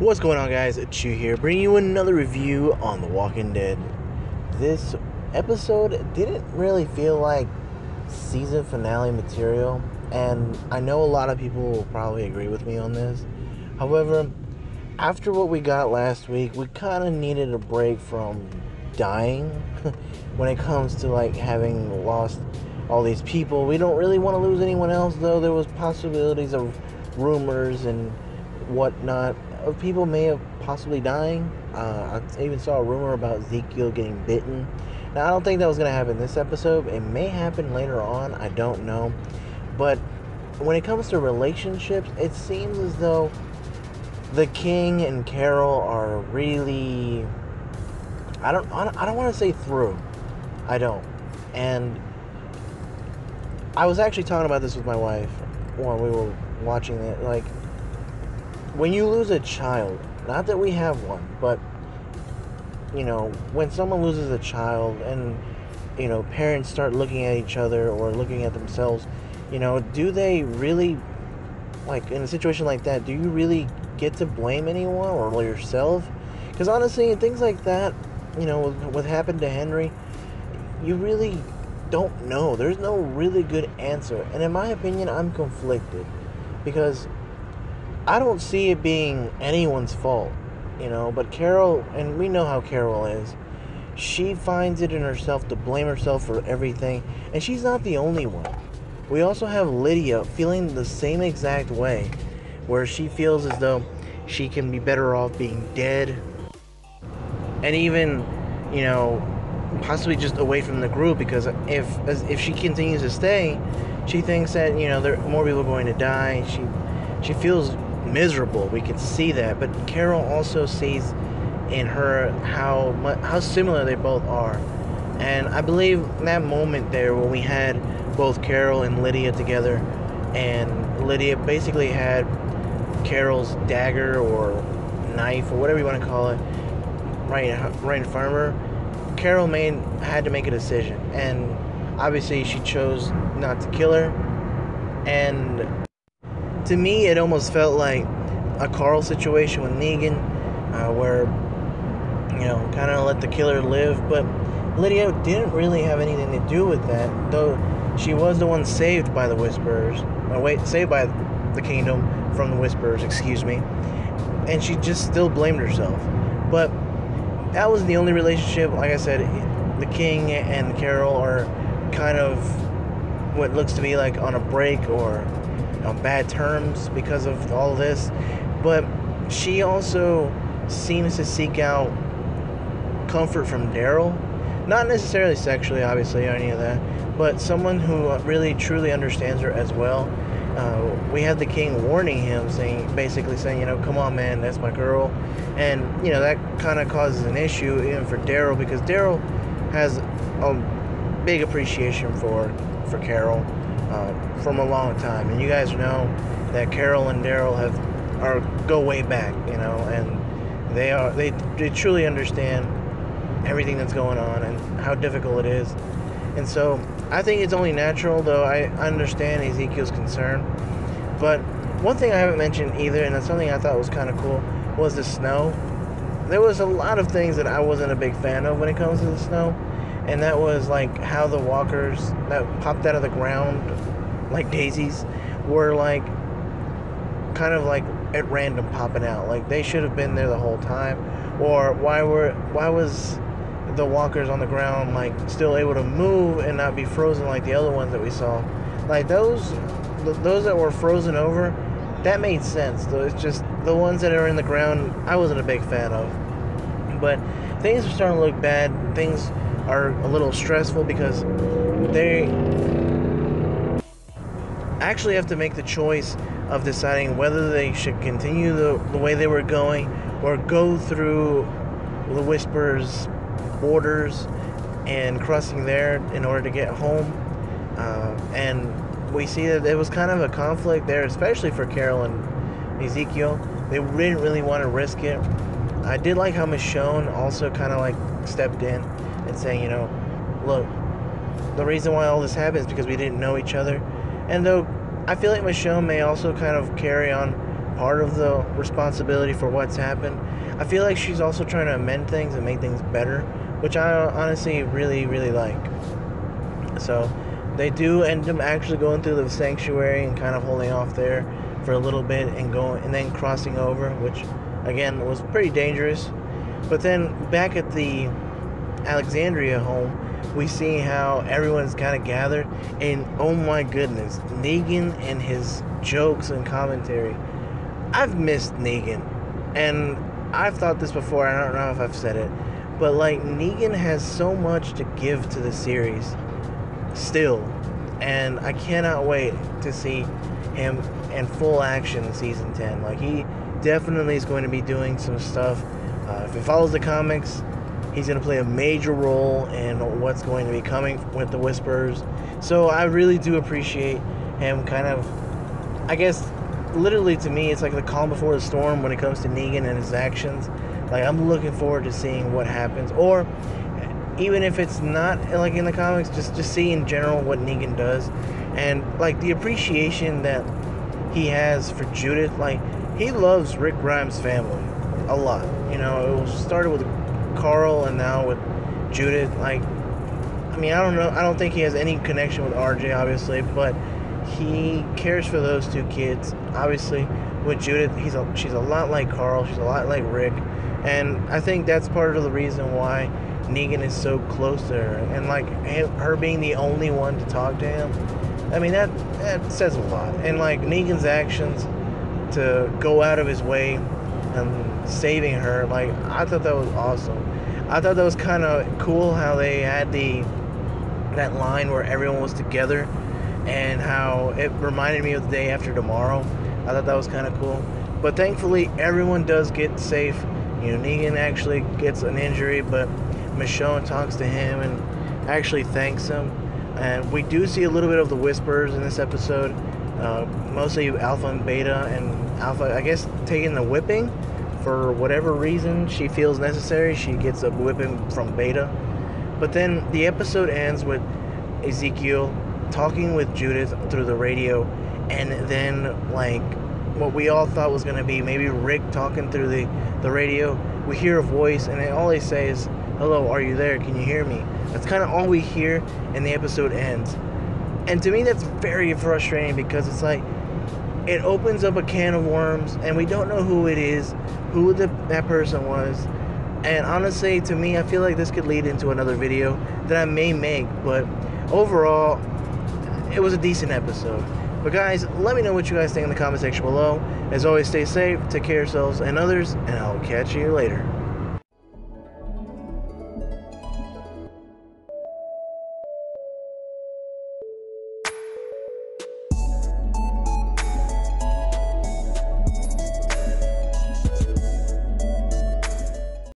What's going on, guys? Chew here, bringing you another review on The Walking Dead. This episode didn't really feel like season finale material, and I know a lot of people will probably agree with me on this. However, after what we got last week, we kind of needed a break from dying when it comes to like having lost all these people. We don't really want to lose anyone else, though. There was possibilities of rumors and whatnot of people may have possibly dying. Uh, I even saw a rumor about Ezekiel getting bitten. Now, I don't think that was going to happen this episode. It may happen later on. I don't know. But when it comes to relationships, it seems as though the King and Carol are really. I don't. I don't want to say through. I don't. And I was actually talking about this with my wife when we were watching it. Like, when you lose a child, not that we have one, but you know, when someone loses a child and you know, parents start looking at each other or looking at themselves, you know, do they really like in a situation like that, do you really get to blame anyone or yourself? Cuz honestly, in things like that, you know, what happened to Henry, you really don't know. There's no really good answer. And in my opinion, I'm conflicted because I don't see it being anyone's fault, you know, but Carol, and we know how Carol is, she finds it in herself to blame herself for everything, and she's not the only one. We also have Lydia feeling the same exact way, where she feels as though she can be better off being dead, and even, you know, possibly just away from the group because if if she continues to stay, she thinks that you know there more people are going to die. She she feels miserable. We can see that, but Carol also sees in her how how similar they both are, and I believe that moment there when we had both Carol and Lydia together, and Lydia basically had Carol's dagger or knife or whatever you want to call it right right in front of her. Carol made had to make a decision, and obviously she chose not to kill her, and to me, it almost felt like a Carl situation with Negan, uh, where you know, kind of let the killer live. But Lydia didn't really have anything to do with that, though she was the one saved by the Whisperers. Oh, wait, saved by the Kingdom from the Whisperers, excuse me. And she just still blamed herself. But that was the only relationship. Like I said, the King and Carol are kind of what looks to be like on a break or on bad terms because of all this. But she also seems to seek out comfort from Daryl. Not necessarily sexually, obviously, or any of that, but someone who really truly understands her as well. Uh, we had the king warning him, saying, basically saying, you know, come on, man, that's my girl, and you know that kind of causes an issue even for Daryl because Daryl has a big appreciation for for Carol uh, from a long time, and you guys know that Carol and Daryl have are go way back, you know, and they are they they truly understand everything that's going on and how difficult it is, and so I think it's only natural, though I understand Ezekiel's concern, but one thing I haven't mentioned either, and that's something I thought was kind of cool, was the snow. There was a lot of things that I wasn't a big fan of when it comes to the snow and that was like how the walkers that popped out of the ground like daisies were like kind of like at random popping out. Like they should have been there the whole time. Or why were why was the walkers on the ground like still able to move and not be frozen like the other ones that we saw? Like those those that were frozen over that made sense. Though it's just the ones that are in the ground i wasn't a big fan of. But things are starting to look bad. Things are a little stressful because they actually have to make the choice of deciding whether they should continue the, the way they were going or go through the Whispers borders and crossing there in order to get home. Uh, and we see that it was kind of a conflict there, especially for Carol and Ezekiel. They didn't really want to risk it. I did like how Michonne also kind of like stepped in saying, you know, look, the reason why all this happened is because we didn't know each other. And though I feel like Michonne may also kind of carry on part of the responsibility for what's happened. I feel like she's also trying to amend things and make things better, which I honestly really, really like. So they do end up actually going through the sanctuary and kind of holding off there for a little bit and going and then crossing over, which again was pretty dangerous. But then back at the Alexandria home, we see how everyone's kind of gathered, and oh my goodness, Negan and his jokes and commentary. I've missed Negan, and I've thought this before. I don't know if I've said it, but like Negan has so much to give to the series still, and I cannot wait to see him in full action in season 10. Like, he definitely is going to be doing some stuff. Uh, if he follows the comics, he's going to play a major role in what's going to be coming with the Whispers. So, I really do appreciate him kind of, I guess, literally to me, it's like the calm before the storm when it comes to Negan and his actions. Like, I'm looking forward to seeing what happens. Or, even if it's not like in the comics, just just see in general what Negan does, and like the appreciation that he has for Judith. Like he loves Rick Grimes' family a lot. You know, it started with Carl and now with Judith. Like, I mean, I don't know. I don't think he has any connection with RJ, obviously, but he cares for those two kids. Obviously, with Judith, he's a, she's a lot like Carl. She's a lot like Rick, and I think that's part of the reason why Negan is so close to her, and like her being the only one to talk to him. I mean that that says a lot. And like Negan's actions to go out of his way and saving her, like I thought that was awesome. I thought that was kind of cool how they had the that line where everyone was together and how it reminded me of the day after tomorrow. I thought that was kind of cool. But thankfully, everyone does get safe. You know, Negan actually gets an injury, but Michonne talks to him and actually thanks him. And we do see a little bit of the whispers in this episode. Uh, mostly Alpha and Beta, and Alpha, I guess, taking the whipping for whatever reason she feels necessary. She gets a whipping from Beta. But then the episode ends with Ezekiel talking with Judith through the radio, and then, like, what we all thought was going to be maybe Rick talking through the, the radio. We hear a voice, and all they say is, Hello, are you there? Can you hear me? That's kind of all we hear, and the episode ends. And to me, that's very frustrating because it's like it opens up a can of worms, and we don't know who it is, who the, that person was. And honestly, to me, I feel like this could lead into another video that I may make, but overall, it was a decent episode. But guys, let me know what you guys think in the comment section below. As always, stay safe, take care of yourselves and others, and I'll catch you later.